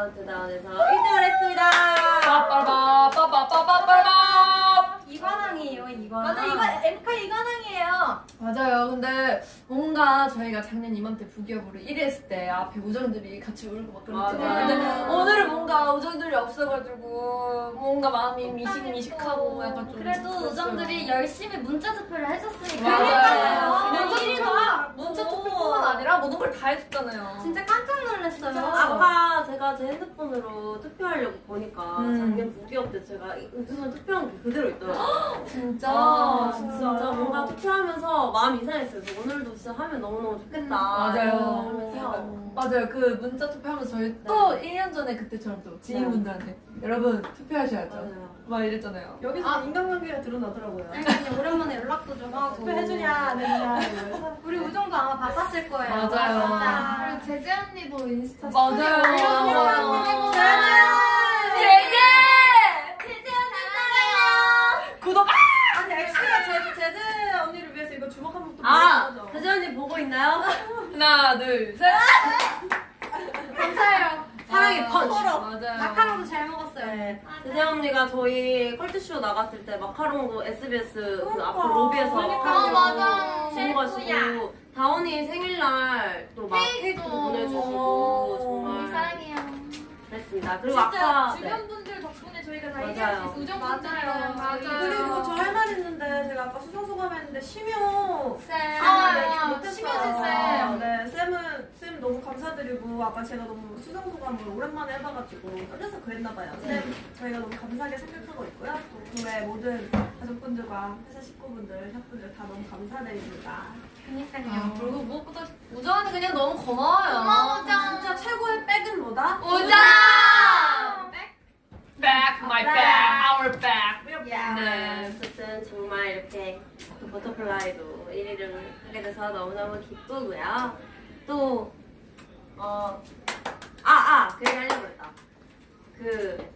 카운트다운에서 1등을 했습니다. 빠빠빠빠빠빠빠빠 이관왕이에요 이관. 맞아 이관 엠카 이관왕이에요. 맞아요. 근데 뭔가 저희가 작년 이맘때 부기업으로 1위 했을 때 앞에 우정들이 같이 울고 막 그랬잖아요. 근데 오늘은 뭔가 우정들이 없어가지고 뭔가 마음이 미식미식하고 약간 좀 그래도 그랬어요. 우정들이 열심히 문자 투표를 해줬으니까 맞아요. 그러니까요. 문자 투표가 문자 투표뿐만 아니라 모든 걸 다 해줬잖아요. 진짜 깜짝 놀랐어요. 아까 제가 제 핸드폰으로 투표하려고 보니까 음. 작년 부기업 때 제가 우선 투표한 게 그대로 있더라고요. 진짜 아, 진짜 뭔가 투표하면서 마음 이상했어요. 그래서 오늘도 진짜 하면 너무너무 좋겠다. 맞아요. 이러면서 맞아요. 그 문자 투표하면서 저희 또 1년 전에 그때처럼 또 지인분들한테 여러분 투표하셔야죠. 맞아요. 막 이랬잖아요. 여기서 아. 인간관계가 드러나더라고요. 그러니까요. 오랜만에 연락도 좀 하고. 투표해주냐 안 해주냐 이러면서 우리 우정도 아마 바빴을 거예요. 맞아요. 진짜. 그리고 제재 언니도 인스타 맞아요. 맞아요. 제제! 제재 언니 구독! 아니 엑스가 제, 제재 언니를 위해서 이거 주먹 한 번도 아! 보여줘야죠. 세재 언니 보고 있나요? 하나, 둘, 셋! 감사해요. 사랑의 아, 펀치! 맞아요. 마카롱도 잘 먹었어요. 네. 세재 언니가 저희 컬투쇼 나갔을 때 마카롱도 SBS 그 그러니까. 앞으로 로비에서 그러니까. 어. 주고 가시고 다원이 생일날 또막 케이크도 보내주시고 정말 사랑해요. 그랬습니다. 그리고 진짜 아까 주변 분들 덕분에 저희가 다 맞아요. 얘기할 수 있어. 우정 분들이랑 맞아요. 그리고 저 할 말 있는데 제가 아까 수상 소감했는데 쌤. 얘기 아, 못했어요. 심효진 쌤. 네, 쌤은 쌤 너무 감사드리고 아까 제가 너무 수상 소감을 오랜만에 해봐가지고 떨려서 그랬나 봐요. 쌤 저희가 너무 감사하게 생각하고 있고요. 또 국내 모든 가족분들과 회사 식구분들, 샵분들 다 너무 감사드립니다. 아, 그리고 무엇보다 우정한테 그냥 너무 고마워요. 고마워, 우정. 진짜 최고의 빽은 뭐다? 우정! Back, my back, our back. 네, 어쨌든 정말 이렇게 또 버터플라이도 1위를 하게 돼서 너무너무 기쁘고요. 또, 어, 아, 아! 그 얘기 하려고 했다. 그,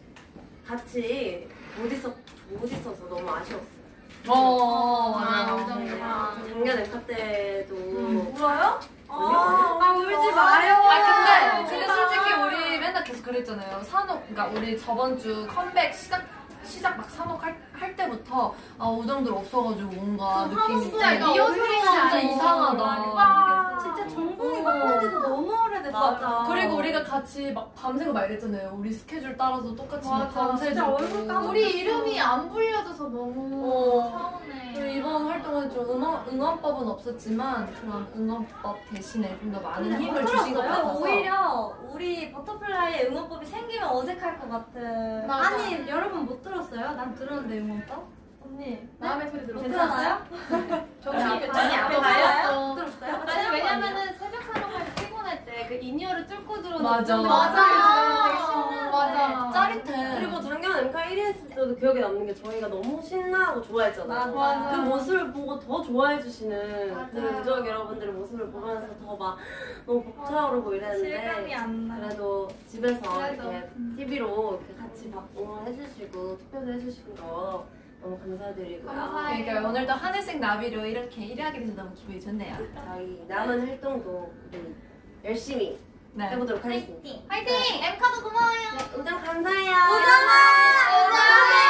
같이 못, 있었, 못 있어서 너무 아쉬웠어요. 어, 아, 맞아요. 우정이랑. 작년 엠카 때도 울어요? 아, 아, 울지 마요. 아 근데 근데 솔직히 우리 맨날 계속 그랬잖아요. 사녹 그러니까 우리 저번 주 컴백 시작 시작 막 사녹 할, 할 때부터 아 우정들 없어가지고 뭔가 느낌이 진짜 좀- 리허설이 진짜. 이상하다. 진짜 전공이 어. 바꾼 지도 너무 오래됐어. 맞아. 그리고 우리가 같이 막 밤새고 막 이랬잖아요. 우리 스케줄 따라서 똑같이 막. 밤새고. 진짜 얼굴 까먹- 우리 이름이 안 불려져서 너무 어. 서운해. 그리고 이번 활동은 좀 응원, 응원법은 없었지만 그런 응원법 대신에 좀 더 많은 힘을 주신 것? 같아서 오히려 우리 버터플라이의 응원법이 생기면 어색할 것 같아. 맞아. 아니 여러분 못 들었어요? 난 들었는데 응원법. 언니 마음의 소리 못 들어. 들었어요? 정신이 괜찮아요. 앞에 가요? 못 들었어요? 아니 왜냐면은 새벽 때 피곤할 때 그 in-ear를 뚫고 들어오는 맞아. 그 맞아. 목소리가 되게 신나는데. 맞아. 짜릿해. 그리고 작년 엠카 1위 했을 때도 기억에 남는 게 저희가 너무 신나고 좋아했잖아요. 맞아. 그 모습을 보고 더 좋아해 주시는 맞아. 그 우정 여러분들의 모습을 보면서 더 막 너무 벅차오르고 이랬는데 안 나. 그래도 집에서 그래도. 이렇게 TV로 이렇게 같이 막 응원해 주시고 투표도 해 주신 거 너무 감사드리고요. 감사해요. 그러니까 오늘도 하늘색 나비로 이렇게 1위 하게 돼서 너무 기분이 좋네요. 저희 남은 활동도 우리 열심히 네. 해보도록 하겠습니다. 화이팅! 네, 엠카도 고마워요. 네, 우정 감사해요. 우정아! 우정아!